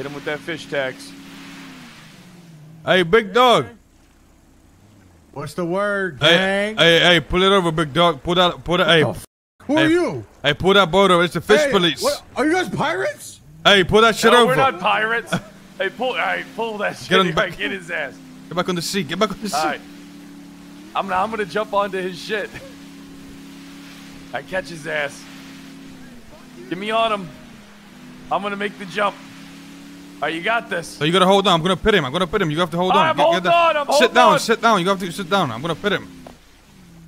Hit him with that fish tax. Hey, big dog. What's the word, Hey, gang? hey, hey, pull it over, big dog. Pull that, pull that. Hey, the f- Who are hey, you? hey, pull that boat over. It's the fish Hey, police. what- are you guys pirates? Hey, pull that shit no, over. we're not pirates. hey, pull, all right, pull that shit. Get him All back. right, Get his ass. Get back on the seat. Get back on the seat. All right. I'm gonna, I'm gonna jump onto his shit. I catch his ass. Get me on him. I'm gonna make the jump. All right, you got this. So you gotta hold on. I'm gonna pit him. I'm gonna pit him. You have to hold on. I'm holding down. on, I'm sit holding down. on. Sit down. You have to sit down. I'm gonna pit him.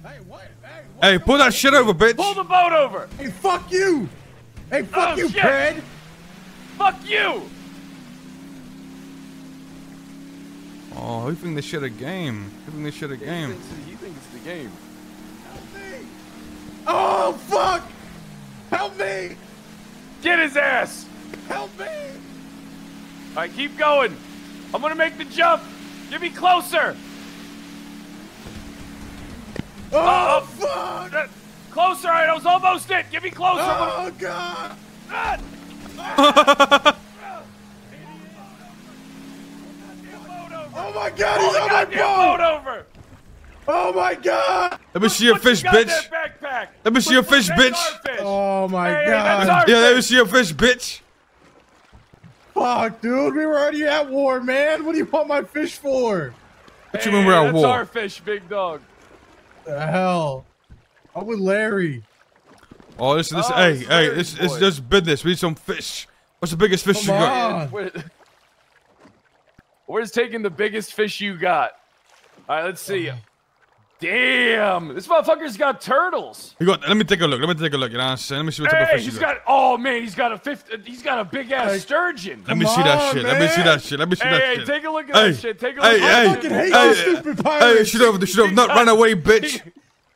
Hey, what? Hey, what? Hey, pull that shit over, bitch. Pull the boat over. Hey, fuck you! Hey, fuck Oh, you, shit. Pred! Fuck you. Oh, you think this shit a game? You think this shit a He game? thinks, he thinks it's the game. Help me! Oh, fuck! Help me! Get his ass. Help me! All right, keep going. I'm gonna make the jump. Get me closer. Oh, Uh, fuck! Uh, Closer. All right, I was almost it. Get me closer. I'm gonna- Oh, God! Ah. Oh, my God, he's the on my goddamn boat boat! over. Oh, my God! Let me see your Put your fish, bitch. Let me see your fish, bitch. Oh, my Hey, God! Yeah, let me see your fish, bitch. Fuck, dude, we were already at war, man. What do you want my fish for? What you mean we're at war? that's war? our fish, big dog. The hell? I'm with Larry. Oh, this, this, Oh, hey, it's hey, Larry's it's, it's just business. We need some fish. What's the biggest fish Come you got? on. Where- Where's taking the biggest fish you got? All right, let's see. Uh-huh. Damn, this motherfucker's got turtles. You got. Let me take a look. Let me take a look. You know what I'm saying? Let me see what type of fish he's got. got. Oh man, he's got a fifth. He's got a big ass Hey. sturgeon. Let me Come see that on, shit. Let me see that shit. Let me see Hey, that hey, shit. take a look at Hey, that shit. Take a hey, look. hey, I that fucking hate hey, you stupid Hey, pirates. should have, should have not run away, bitch.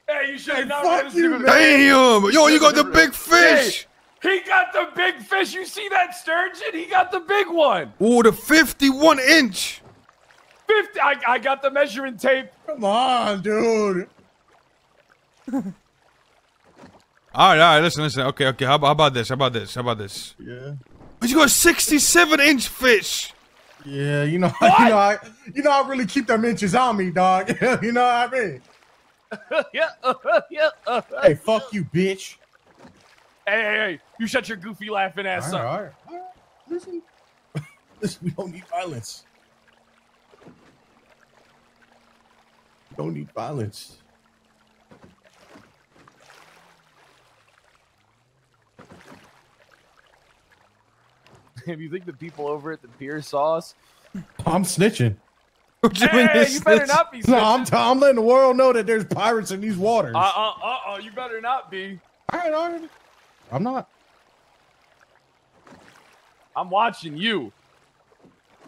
Hey, you should Hey, have not fuck run you, man. Damn, yo, you got the big fish. He got the big fish. You see that sturgeon? He got the big one. Oh, the 51 inch. 50. I, I got the measuring tape. Come on, dude. All right, all right. Listen, listen. Okay, okay. How, about- how about this? How about this? How about this? Yeah. But you got a 67 inch fish. Yeah, you know, you know, I, you know, I really keep them inches on me, dog. you know what I mean? yeah. Uh-huh, yeah. Uh-huh. Hey, fuck you, bitch. Hey, hey, hey. You shut your goofy laughing ass All up. right, all right, all right. Listen, listen, we don't need violence. Don't need violence. If you think the people over at the pier saw us, I'm snitching. What you mean hey, this- you better this- not be. No, I'm, t- I'm letting the world know that there's pirates in these waters. Uh, uh, uh, uh, you better not be. all right, all right. I'm not. I'm watching you.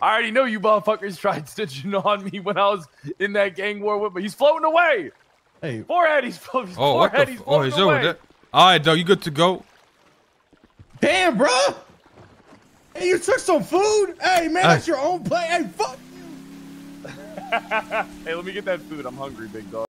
I already know you motherfuckers tried stitching on me when I was in that gang war with me. He's floating away. Hey, Forehead, he's, flo- he's Oh, what the? forehead, F- he's oh, floating he's away. over there. All right, dog. You good to go? damn, bro. Hey, you took some food. Hey, man, Hey. that's your own plate. Hey, fuck you. Hey, let me get that food. I'm hungry, big dog.